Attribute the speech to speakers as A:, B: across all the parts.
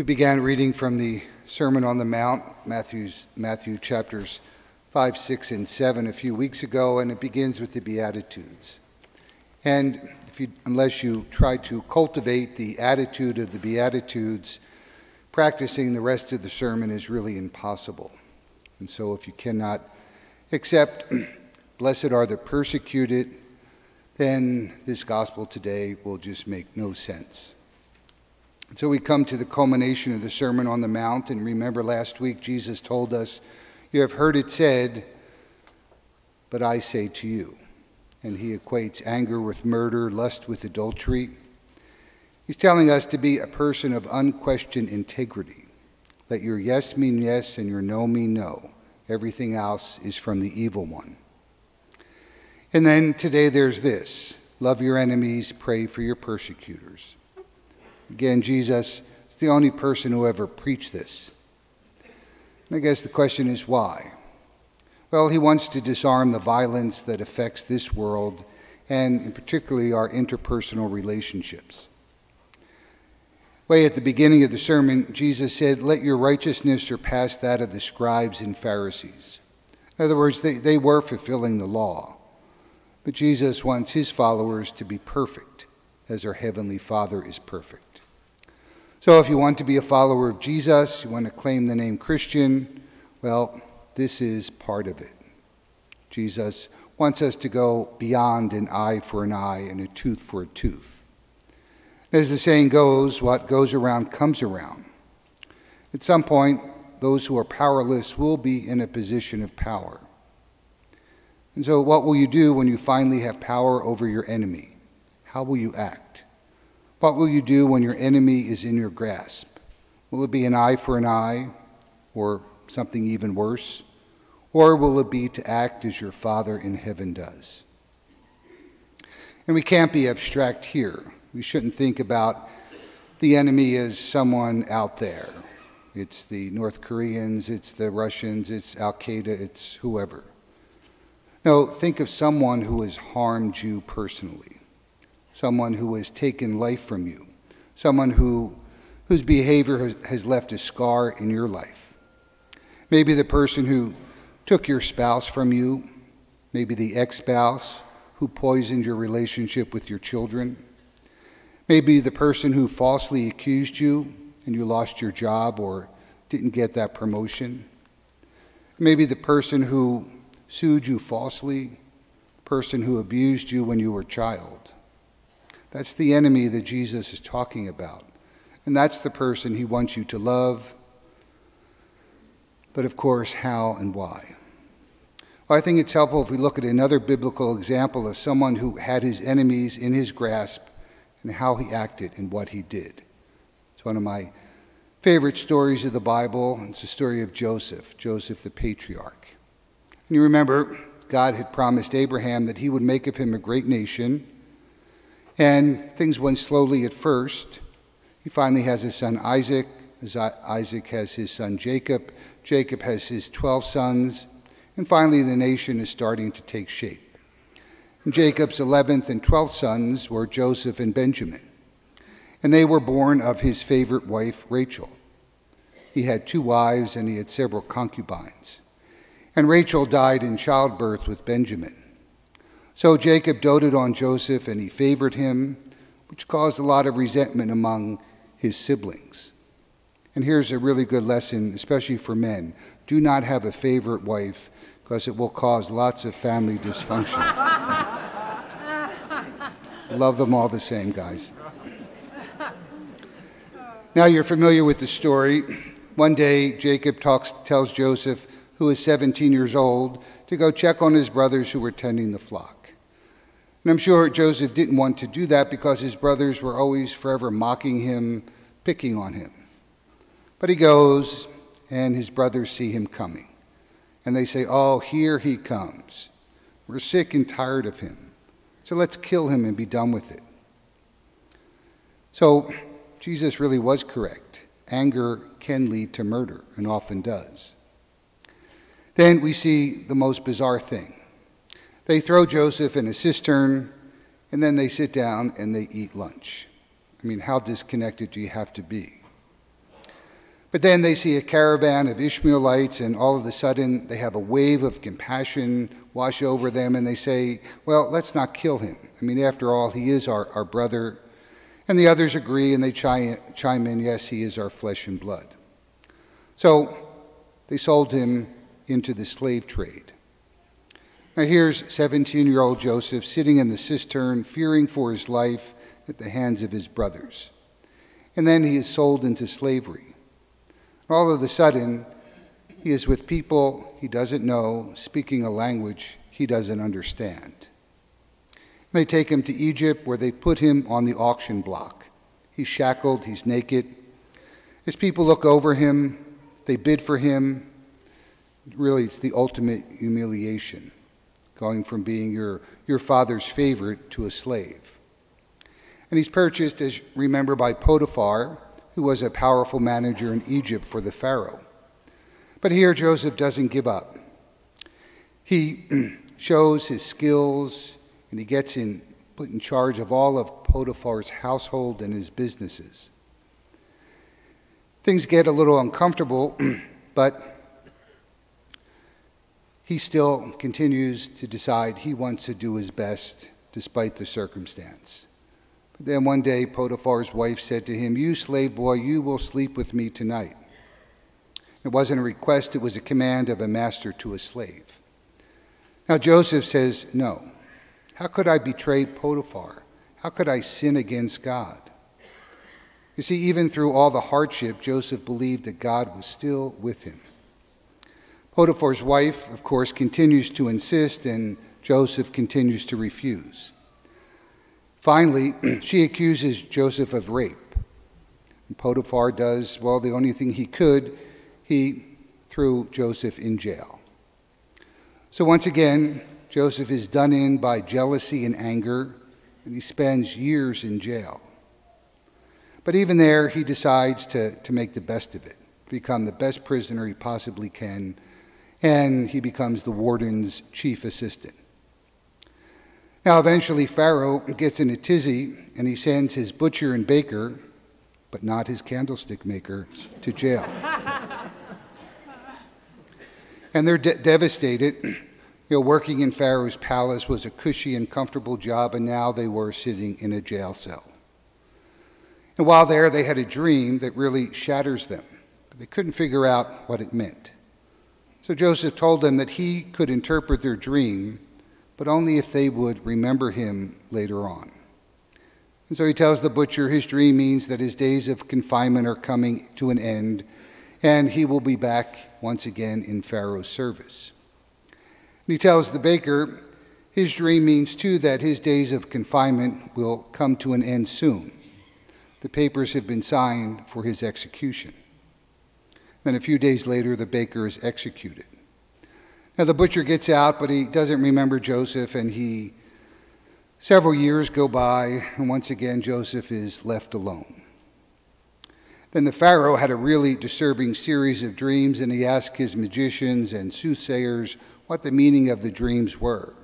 A: We began reading from the Sermon on the Mount, Matthew's, Matthew chapters 5, 6, and 7 a few weeks ago, and it begins with the Beatitudes. And if you, unless you try to cultivate the attitude of the Beatitudes, practicing the rest of the sermon is really impossible. And so if you cannot accept, blessed are the persecuted, then this gospel today will just make no sense. So we come to the culmination of the Sermon on the Mount, and remember last week Jesus told us, You have heard it said, but I say to you. And he equates anger with murder, lust with adultery. He's telling us to be a person of unquestioned integrity. Let your yes mean yes and your no mean no. Everything else is from the evil one. And then today there's this love your enemies, pray for your persecutors. Again, Jesus is the only person who ever preached this. And I guess the question is why? Well, he wants to disarm the violence that affects this world and, particularly, our interpersonal relationships. Way at the beginning of the sermon, Jesus said, Let your righteousness surpass that of the scribes and Pharisees. In other words, they, they were fulfilling the law. But Jesus wants his followers to be perfect, as our Heavenly Father is perfect. So, if you want to be a follower of Jesus, you want to claim the name Christian, well, this is part of it. Jesus wants us to go beyond an eye for an eye and a tooth for a tooth. As the saying goes, what goes around comes around. At some point, those who are powerless will be in a position of power. And so, what will you do when you finally have power over your enemy? How will you act? What will you do when your enemy is in your grasp? Will it be an eye for an eye or something even worse? Or will it be to act as your Father in heaven does? And we can't be abstract here. We shouldn't think about the enemy as someone out there. It's the North Koreans, it's the Russians, it's Al Qaeda, it's whoever. No, think of someone who has harmed you personally someone who has taken life from you, someone who, whose behavior has, has left a scar in your life. Maybe the person who took your spouse from you, maybe the ex spouse who poisoned your relationship with your children, maybe the person who falsely accused you and you lost your job or didn't get that promotion, maybe the person who sued you falsely, person who abused you when you were a child. That's the enemy that Jesus is talking about. And that's the person he wants you to love. But of course, how and why? Well, I think it's helpful if we look at another biblical example of someone who had his enemies in his grasp and how he acted and what he did. It's one of my favorite stories of the Bible. It's the story of Joseph, Joseph the patriarch. And you remember, God had promised Abraham that he would make of him a great nation and things went slowly at first. He finally has his son Isaac. Isaac has his son Jacob. Jacob has his 12 sons. And finally, the nation is starting to take shape. And Jacob's 11th and 12th sons were Joseph and Benjamin. And they were born of his favorite wife, Rachel. He had two wives and he had several concubines. And Rachel died in childbirth with Benjamin. So Jacob doted on Joseph and he favored him, which caused a lot of resentment among his siblings. And here's a really good lesson, especially for men do not have a favorite wife because it will cause lots of family dysfunction. Love them all the same, guys. Now you're familiar with the story. One day, Jacob talks, tells Joseph, who is 17 years old, to go check on his brothers who were tending the flock. And I'm sure Joseph didn't want to do that because his brothers were always forever mocking him, picking on him. But he goes, and his brothers see him coming. And they say, Oh, here he comes. We're sick and tired of him. So let's kill him and be done with it. So Jesus really was correct. Anger can lead to murder, and often does. Then we see the most bizarre thing. They throw Joseph in a cistern, and then they sit down and they eat lunch. I mean, how disconnected do you have to be? But then they see a caravan of Ishmaelites, and all of a sudden they have a wave of compassion wash over them, and they say, Well, let's not kill him. I mean, after all, he is our, our brother. And the others agree, and they chime, chime in, Yes, he is our flesh and blood. So they sold him into the slave trade. Now, here's 17 year old Joseph sitting in the cistern, fearing for his life at the hands of his brothers. And then he is sold into slavery. All of a sudden, he is with people he doesn't know, speaking a language he doesn't understand. They take him to Egypt, where they put him on the auction block. He's shackled, he's naked. As people look over him, they bid for him. Really, it's the ultimate humiliation, going from being your, your father's favorite to a slave. And he's purchased, as remember, by Potiphar, who was a powerful manager in Egypt for the Pharaoh. But here Joseph doesn't give up. He shows his skills and he gets in, put in charge of all of Potiphar's household and his businesses. Things get a little uncomfortable, but he still continues to decide he wants to do his best despite the circumstance. But Then one day Potiphar's wife said to him, You slave boy, you will sleep with me tonight. It wasn't a request, it was a command of a master to a slave. Now Joseph says, No. How could I betray Potiphar? How could I sin against God? You see, even through all the hardship, Joseph believed that God was still with him. Potiphar's wife, of course, continues to insist, and Joseph continues to refuse. Finally, she accuses Joseph of rape. And Potiphar does, well, the only thing he could, he threw Joseph in jail. So once again, Joseph is done in by jealousy and anger, and he spends years in jail. But even there, he decides to, to make the best of it, become the best prisoner he possibly can, and he becomes the warden's chief assistant. Now, eventually, Pharaoh gets in a tizzy and he sends his butcher and baker, but not his candlestick maker, to jail. and they're de- devastated. You know, working in Pharaoh's palace was a cushy and comfortable job, and now they were sitting in a jail cell. And while there, they had a dream that really shatters them, but they couldn't figure out what it meant. So Joseph told them that he could interpret their dream but only if they would remember him later on. And so he tells the butcher his dream means that his days of confinement are coming to an end, and he will be back once again in Pharaoh's service. And he tells the baker his dream means too that his days of confinement will come to an end soon. The papers have been signed for his execution. Then a few days later, the baker is executed. Now, the butcher gets out, but he doesn't remember Joseph, and he, several years go by, and once again, Joseph is left alone. Then the Pharaoh had a really disturbing series of dreams, and he asked his magicians and soothsayers what the meaning of the dreams were,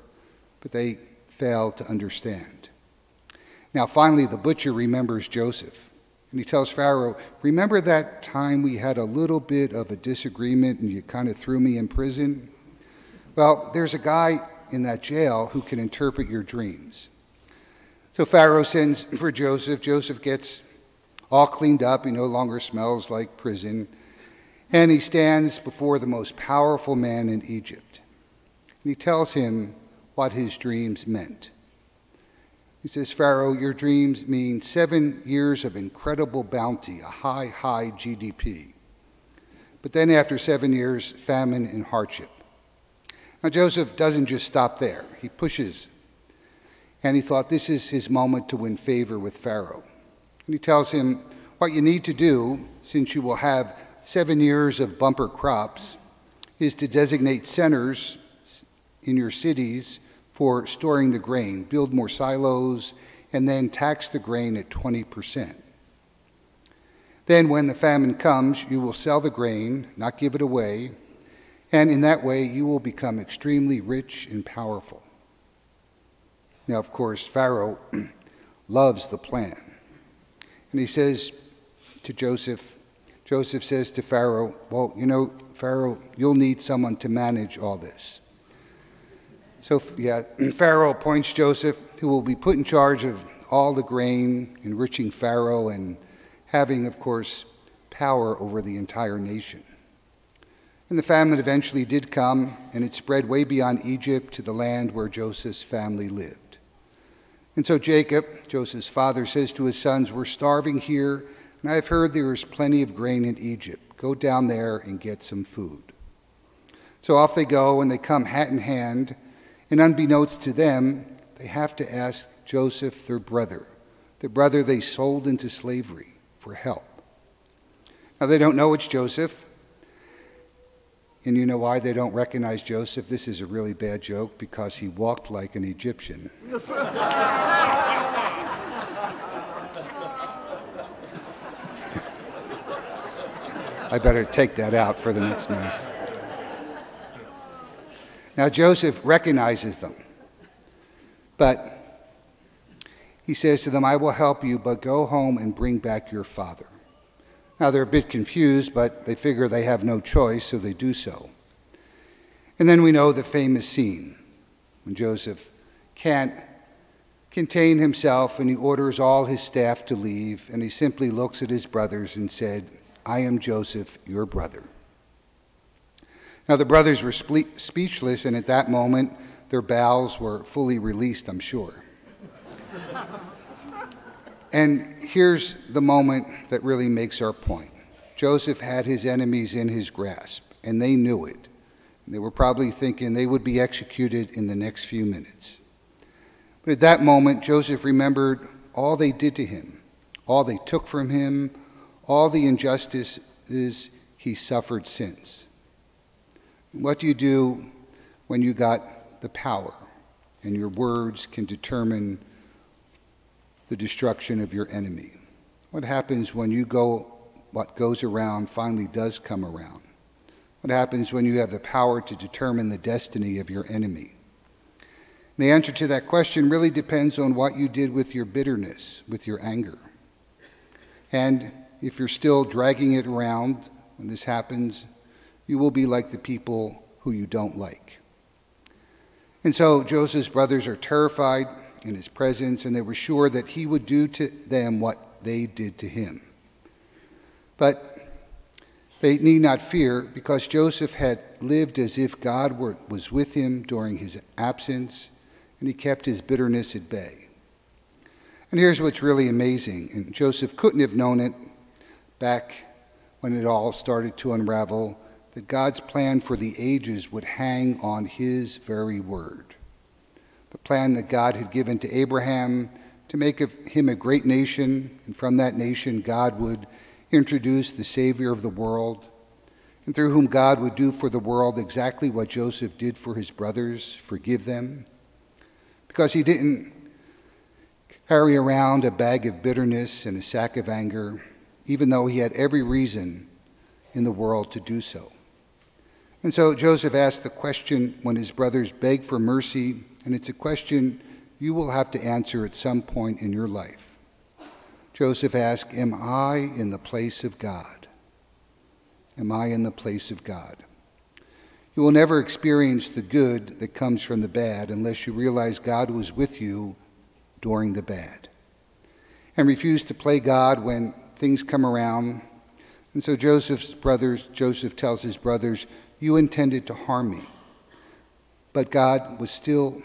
A: but they failed to understand. Now, finally, the butcher remembers Joseph, and he tells Pharaoh, Remember that time we had a little bit of a disagreement and you kind of threw me in prison? Well, there's a guy in that jail who can interpret your dreams. So Pharaoh sends for Joseph. Joseph gets all cleaned up. He no longer smells like prison. And he stands before the most powerful man in Egypt. And he tells him what his dreams meant. He says, Pharaoh, your dreams mean seven years of incredible bounty, a high, high GDP. But then after seven years, famine and hardship. Now, Joseph doesn't just stop there, he pushes. And he thought this is his moment to win favor with Pharaoh. And he tells him, What you need to do, since you will have seven years of bumper crops, is to designate centers in your cities for storing the grain, build more silos, and then tax the grain at 20%. Then, when the famine comes, you will sell the grain, not give it away, and in that way, you will become extremely rich and powerful. Now, of course, Pharaoh loves the plan. And he says to Joseph, Joseph says to Pharaoh, Well, you know, Pharaoh, you'll need someone to manage all this. So, yeah, Pharaoh appoints Joseph, who will be put in charge of all the grain, enriching Pharaoh, and having, of course, power over the entire nation. And the famine eventually did come, and it spread way beyond Egypt to the land where Joseph's family lived. And so Jacob, Joseph's father, says to his sons, We're starving here, and I've heard there is plenty of grain in Egypt. Go down there and get some food. So off they go, and they come hat in hand, and unbeknownst to them, they have to ask Joseph, their brother, the brother they sold into slavery, for help. Now, they don't know it's Joseph. And you know why they don't recognize Joseph? This is a really bad joke because he walked like an Egyptian. I better take that out for the next mess. Now, Joseph recognizes them, but he says to them, I will help you, but go home and bring back your father. Now, they're a bit confused, but they figure they have no choice, so they do so. And then we know the famous scene when Joseph can't contain himself and he orders all his staff to leave, and he simply looks at his brothers and said, I am Joseph, your brother. Now, the brothers were speechless, and at that moment, their bowels were fully released, I'm sure. and here's the moment that really makes our point Joseph had his enemies in his grasp, and they knew it. They were probably thinking they would be executed in the next few minutes. But at that moment, Joseph remembered all they did to him, all they took from him, all the injustices he suffered since. What do you do when you got the power and your words can determine the destruction of your enemy? What happens when you go, what goes around finally does come around? What happens when you have the power to determine the destiny of your enemy? The answer to that question really depends on what you did with your bitterness, with your anger. And if you're still dragging it around when this happens, you will be like the people who you don't like. And so Joseph's brothers are terrified in his presence, and they were sure that he would do to them what they did to him. But they need not fear because Joseph had lived as if God were, was with him during his absence, and he kept his bitterness at bay. And here's what's really amazing, and Joseph couldn't have known it back when it all started to unravel that God's plan for the ages would hang on his very word. The plan that God had given to Abraham to make of him a great nation, and from that nation, God would introduce the Savior of the world, and through whom God would do for the world exactly what Joseph did for his brothers forgive them. Because he didn't carry around a bag of bitterness and a sack of anger, even though he had every reason in the world to do so. And so Joseph asked the question when his brothers begged for mercy, and it's a question you will have to answer at some point in your life. Joseph asked, Am I in the place of God? Am I in the place of God? You will never experience the good that comes from the bad unless you realize God was with you during the bad. And refuse to play God when things come around. And so Joseph's brothers, Joseph tells his brothers, You intended to harm me. But God was still,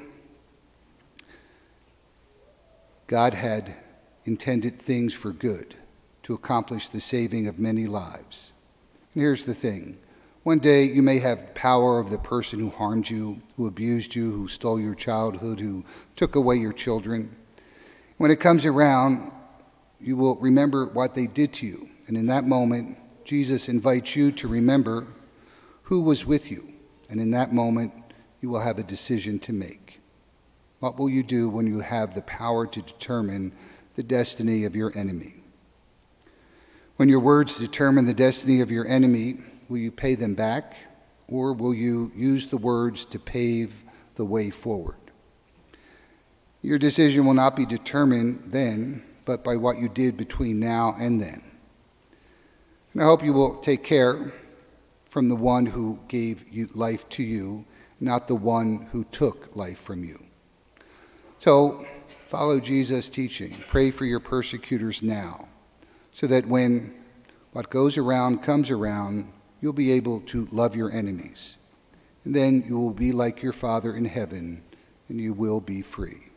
A: God had intended things for good to accomplish the saving of many lives. And here's the thing one day you may have power of the person who harmed you, who abused you, who stole your childhood, who took away your children. When it comes around, you will remember what they did to you. And in that moment, Jesus invites you to remember who was with you. And in that moment, you will have a decision to make. What will you do when you have the power to determine the destiny of your enemy? When your words determine the destiny of your enemy, will you pay them back, or will you use the words to pave the way forward? Your decision will not be determined then, but by what you did between now and then. And I hope you will take care from the one who gave you life to you, not the one who took life from you. So follow Jesus' teaching. Pray for your persecutors now, so that when what goes around comes around, you'll be able to love your enemies. And then you will be like your Father in heaven, and you will be free.